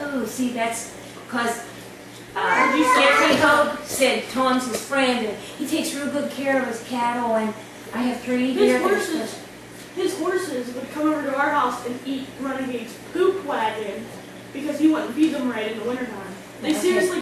Oh, see, that's because Did uh, you Jeffrey Hope said Tom's his friend, and he takes real good care of his cattle, and I have three His here. horses, his horses would come over to our house and eat Renegade's poop wagon because he wouldn't feed them right in the wintertime. They Okay. seriously